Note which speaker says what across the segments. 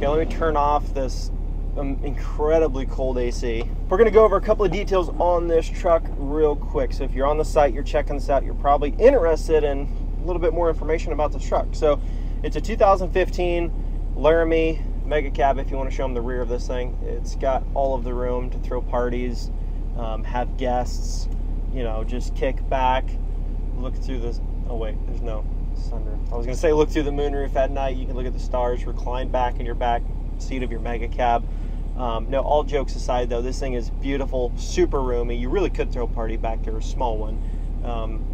Speaker 1: Okay, let me turn off this um, incredibly cold AC. We're gonna go over a couple of details on this truck real quick. So if you're on the site, you're checking this out, you're probably interested in a little bit more information about this truck. So it's a 2015 Laramie Mega Cab if you want to show them the rear of this thing. It's got all of the room to throw parties, um, have guests, you know, just kick back, look through this. Oh wait, there's no sunroof. I was gonna say look through the moonroof at night. You can look at the stars, recline back in your back seat of your Mega Cab. Um, no, all jokes aside though, this thing is beautiful, super roomy. You really could throw a party back there, a small one. Um,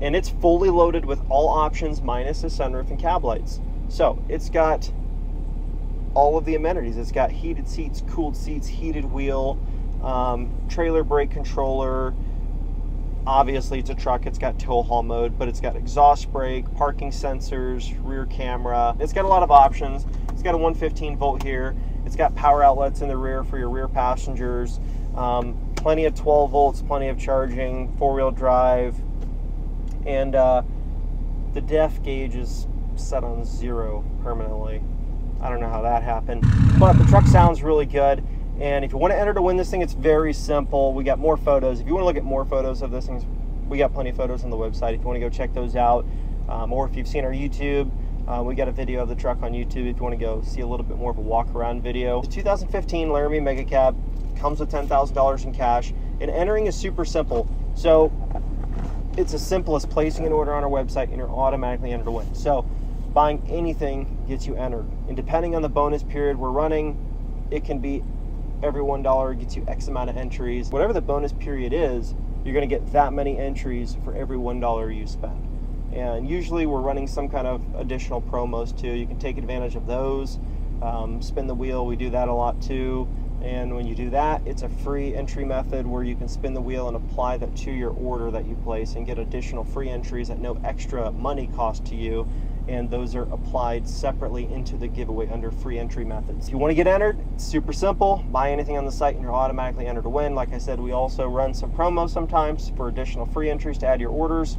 Speaker 1: and it's fully loaded with all options minus the sunroof and cab lights. So it's got all of the amenities. It's got heated seats, cooled seats, heated wheel, um, trailer brake controller. Obviously, it's a truck. It's got tow haul mode, but it's got exhaust brake, parking sensors, rear camera. It's got a lot of options. It's got a 115 volt here. It's got power outlets in the rear for your rear passengers. Um, plenty of 12 volts, plenty of charging, four wheel drive, and uh, the def gauge is set on zero permanently. I don't know how that happened, but the truck sounds really good. And if you want to enter to win this thing, it's very simple. We got more photos. If you want to look at more photos of this thing, we got plenty of photos on the website. If you want to go check those out, um, or if you've seen our YouTube, uh, we got a video of the truck on YouTube if you want to go see a little bit more of a walk around video. The 2015 Laramie Mega Cab comes with $10,000 in cash, and entering is super simple. So it's as simple as placing an order on our website and you're automatically entered to win. So buying anything gets you entered. And depending on the bonus period we're running, it can be every $1 gets you X amount of entries. Whatever the bonus period is, you're going to get that many entries for every $1 you spend. And usually we're running some kind of additional promos too. You can take advantage of those. Um, spin the wheel, we do that a lot too. And when you do that, it's a free entry method where you can spin the wheel and apply that to your order that you place and get additional free entries at no extra money cost to you. And those are applied separately into the giveaway under free entry methods. If you want to get entered, super simple. Buy anything on the site and you're automatically entered to win. Like I said, we also run some promos sometimes for additional free entries to add your orders.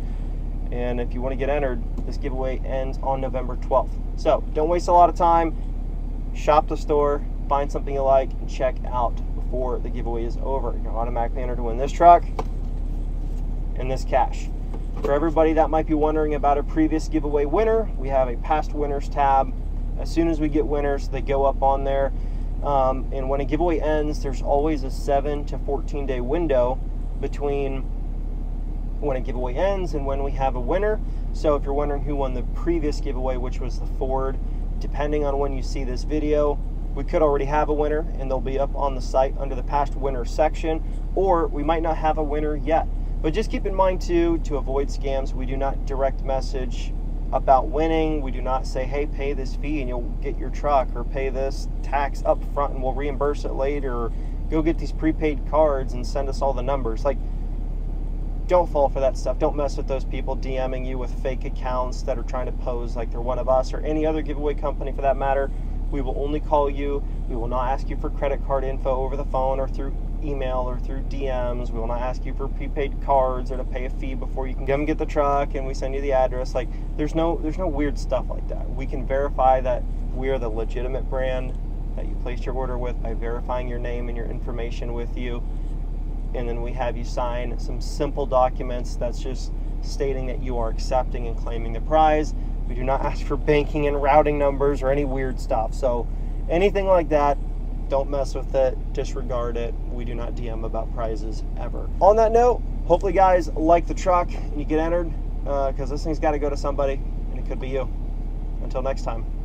Speaker 1: And if you want to get entered, this giveaway ends on November 12th. So don't waste a lot of time. Shop the store, find something you like, and check out before the giveaway is over. You're automatically entered to win this truck and this cash. For everybody that might be wondering about a previous giveaway winner, we have a past winners tab. As soon as we get winners, they go up on there. Um, and when a giveaway ends, there's always a 7 to 14 day window between when a giveaway ends and when we have a winner. So if you're wondering who won the previous giveaway, which was the Ford, depending on when you see this video, we could already have a winner and they'll be up on the site under the past winner section, or we might not have a winner yet. But just keep in mind too, to avoid scams, we do not direct message about winning. We do not say, hey, pay this fee and you'll get your truck, or pay this tax up front and we'll reimburse it later, or go get these prepaid cards and send us all the numbers. Like, don't fall for that stuff. Don't mess with those people DMing you with fake accounts that are trying to pose like they're one of us or any other giveaway company for that matter. We will only call you. We will not ask you for credit card info over the phone or through email or through DMs. We will not ask you for prepaid cards or to pay a fee before you can come get the truck and we send you the address. Like there's no there's no weird stuff like that. We can verify that we are the legitimate brand that you placed your order with by verifying your name and your information with you and then we have you sign some simple documents that's just stating that you are accepting and claiming the prize. We do not ask for banking and routing numbers or any weird stuff. So anything like that, don't mess with it, disregard it. We do not DM about prizes ever. On that note, hopefully guys like the truck and you get entered because uh, this thing's got to go to somebody and it could be you. Until next time.